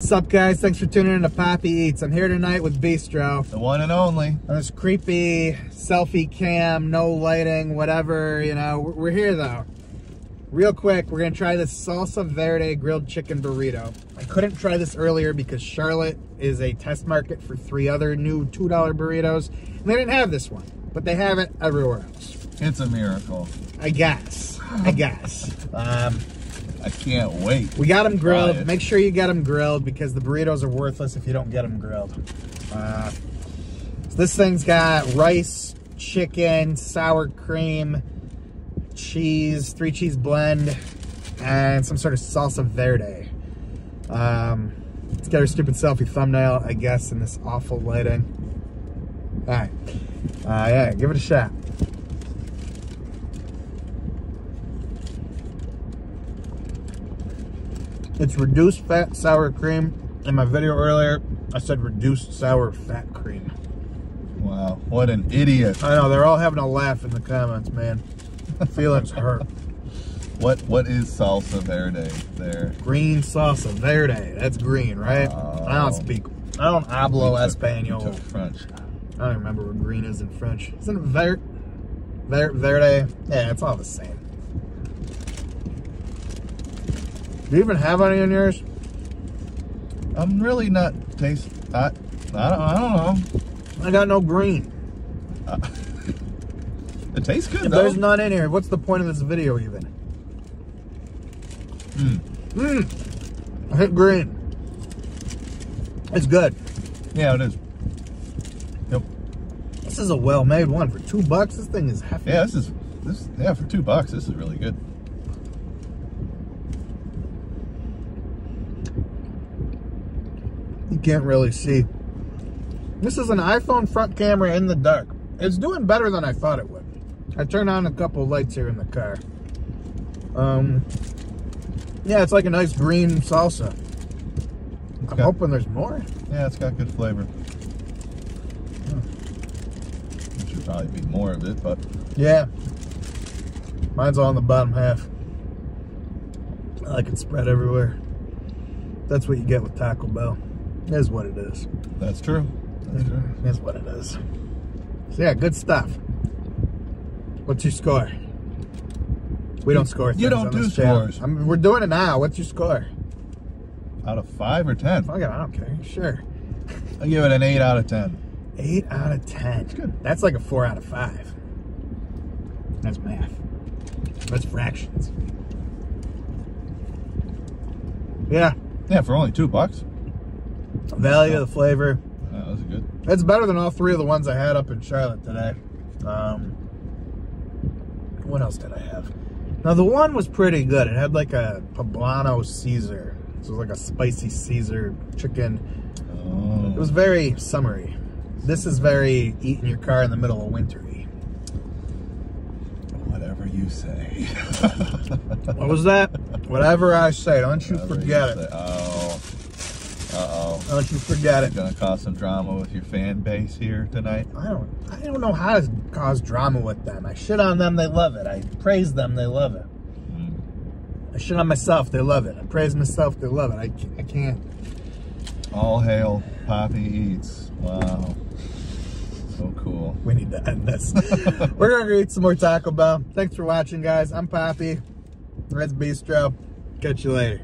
What's up guys? Thanks for tuning in to PapiEats. I'm here tonight with Bistro. The one and only. On this creepy selfie cam, no lighting, whatever, you know. We're here though. Real quick, we're gonna try this Salsa Verde grilled chicken burrito. I couldn't try this earlier because Charlotte is a test market for three other new $2 burritos. And they didn't have this one, but they have it everywhere else. It's a miracle. I guess. I guess. Um, I can't wait. We got them grilled. It. Make sure you get them grilled because the burritos are worthless if you don't get them grilled. Uh, so this thing's got rice, chicken, sour cream, cheese, three cheese blend, and some sort of salsa verde. Um, it's got our stupid selfie thumbnail, I guess, in this awful lighting. All right. Uh, yeah, give it a shot. It's reduced fat sour cream. In my video earlier, I said reduced sour fat cream. Wow, what an idiot. I know, they're all having a laugh in the comments, man. Feelings hurt. What what is salsa verde there? Green salsa verde. That's green, right? I don't Oh. speak. I don't hablo You took- español. you took French. I don't remember what green is in French. Isn't it ver, ver, verde? Yeah, it's all the same. Do you even have any in yours? I'm really not taste. I I don't, I don't know. I got no green. It tastes good If though. there's none in here, what's the point of this video even? Mm. Mmm. I hit green. It's good. Yeah, it is. Yep. This is a well-made one for two bucks. This thing is hefty. Yeah, this is this. Yeah, for two bucks, this is really good. You can't really see. This is an iPhone front camera in the dark. It's doing better than I thought it would. I turned on a couple lights here in the car. Um, yeah, it's like a nice green salsa. It's I'm got- hoping there's more. Yeah, it's got good flavor. There should probably be more of it, but Yeah. Mine's all in the bottom half. I like it spread everywhere. That's what you get with Taco Bell. Is what it is. that's true. That's true. Is what it is. So yeah, good stuff. What's your score? We don't score. You don't on do this scores. I mean, we're doing it now. What's your score? Out of five or ten, Fuck it, I don't care. Sure. I give it an eight out of ten. Eight out of ten. good. That's like a four out of five. That's math. That's fractions. Yeah. Yeah, for only two bucks. Value, of the flavor. Yeah, that's good. It's better than all three of the ones I had up in Charlotte today. Um, what else did I have? Now the one was pretty good. It had like a poblano Caesar. This was like a spicy Caesar chicken. Oh. It was very summery. This is very eat in your car in the middle of wintery. Whatever you say. What was that? Whatever I say, don't you Whatever forget you it. Oh. Don't you forget it. Gonna cause some drama with your fan base here tonight. I don't I don't know how to cause drama with them. I shit on them, they love it. I praise them, they love it. Mm. I shit on myself, they love it. I praise myself, they love it. I, I can't. All hail PapiEats. Wow. So cool. We need to end this. We're gonna go eat some more Taco Bell. Thanks for watching, guys. I'm Poppy. Red's Bistro. Catch you later.